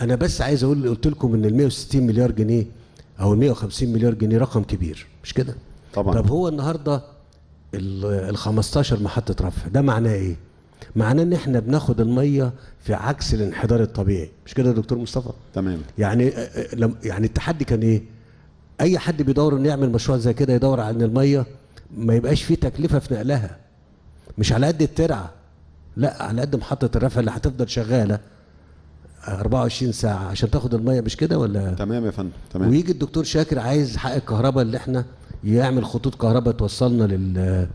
أنا بس عايز أقول قلت لكم إن ال 160 مليار جنيه أو ال 150 مليار جنيه رقم كبير مش كده؟ طبعا. طب هو النهارده ال ال 15 محطه رفع ده معناه إيه؟ معناه إن إحنا بناخد المية في عكس الانحدار الطبيعي مش كده يا دكتور مصطفى؟ تمام. يعني آه، آه، لم- يعني التحدي كان إيه؟ أي حد بيدور إنه يعمل مشروع زي كده يدور على ان المية ما يبقاش فيه تكلفة في نقلها مش على قد الترعة لا على قد محطة الرفع اللي هتفضل شغالة. 24 ساعة. عشان تاخد المية مش كده ولا؟ تمام يا فندم تمام. ويجي الدكتور شاكر عايز حق الكهرباء اللي إحنا يعمل خطوط كهرباء توصلنا لل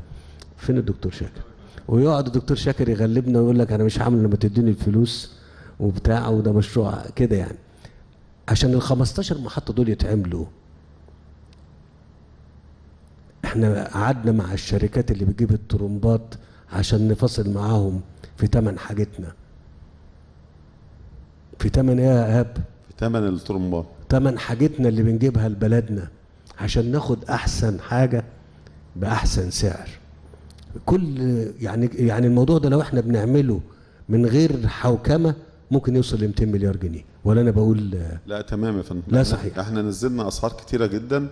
فين الدكتور شاكر؟ ويقعد الدكتور شاكر يغلبنا ويقول لك أنا مش هعمل لما تديني الفلوس وبتاع وده مشروع كده يعني. عشان ال 15 محطة دول يتعملوا إحنا قعدنا مع الشركات اللي بتجيب الطرمبات عشان نفصل معاهم في تمن حاجتنا. في تمن إيه يا ايهاب في ثمن الطرمبات تمن حاجتنا اللي بنجيبها لبلدنا عشان ناخد أحسن حاجة بأحسن سعر. كل يعني يعني الموضوع ده لو إحنا بنعمله من غير حوكمة ممكن يوصل ل 200 مليار جنيه. ولا أنا بقول لا تمام يا فندم. لا صحيح. إحنا نزلنا أسعار كتيرة جدا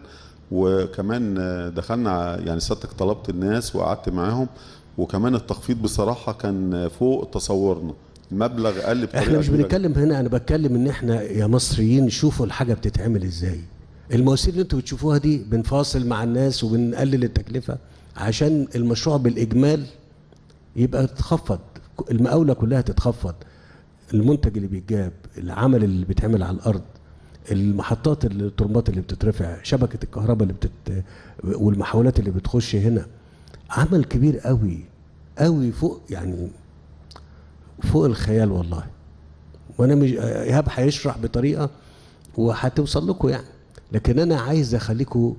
وكمان دخلنا يعني سيادتك طلبت الناس وقعدت معاهم وكمان التخفيض بصراحة كان فوق تصورنا. المبلغ قل بطريقة إحنا مش بنتكلم هنا أنا بتكلم إن إحنا يا مصريين شوفوا الحاجة بتتعمل إزاي. المواسير اللي أنتوا بتشوفوها دي بنفاصل مع الناس وبنقلل التكلفة عشان المشروع بالإجمال يبقى تتخفض المقاولة كلها تتخفض. المنتج اللي بيتجاب العمل اللي بيتعمل على الأرض المحطات الترمبات اللي بتترفع شبكة الكهرباء اللي بتت والمحاولات اللي بتخش هنا. عمل كبير قوي قوي فوق يعني فوق الخيال والله. وأنا مش إيهاب هيشرح بطريقة وهتوصل لكم يعني. لكن أنا عايز أخليكم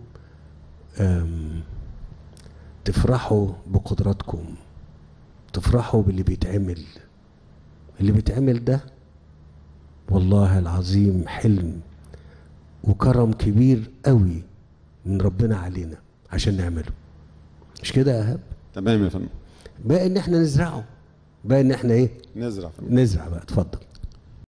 تفرحوا بقدراتكم تفرحوا باللي بيتعمل. اللي بيتعمل ده والله العظيم حلم وكرم كبير قوي من ربنا علينا عشان نعمله. مش كده يا إيهاب؟ تمام يا فندم. بقى إن إحنا نزرعه. بقى إن إحنا إيه؟ نزرع. نزرع بقى اتفضل.